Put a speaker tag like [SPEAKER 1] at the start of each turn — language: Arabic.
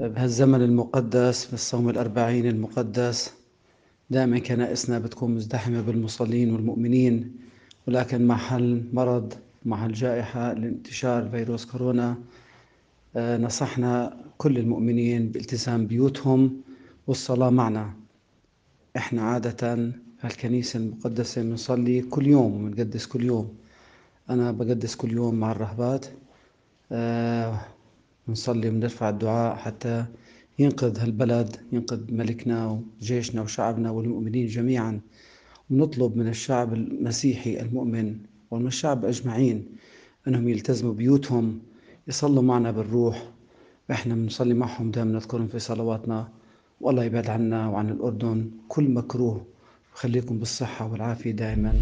[SPEAKER 1] بهالزمن المقدس في الصوم الأربعين المقدس دائما كنائسنا بتكون مزدحمة بالمصلين والمؤمنين ولكن مع حل مرض مع الجائحة لانتشار فيروس كورونا آه، نصحنا كل المؤمنين بالتزام بيوتهم والصلاة معنا. إحنا عادة هالكنيسة المقدسة بنصلي كل يوم وبنقدس كل يوم. أنا بقدس كل يوم مع الرهبات بنصلي وبنرفع الدعاء حتى ينقذ هالبلد ينقذ ملكنا وجيشنا وشعبنا والمؤمنين جميعا. ونطلب من الشعب المسيحي المؤمن ومن الشعب أجمعين أنهم يلتزموا بيوتهم يصلوا معنا بالروح. وإحنا بنصلي معهم دائما نذكرهم في صلواتنا. والله يبعد عنا وعن الأردن كل مكروه. وخليكم بالصحة والعافية دائما.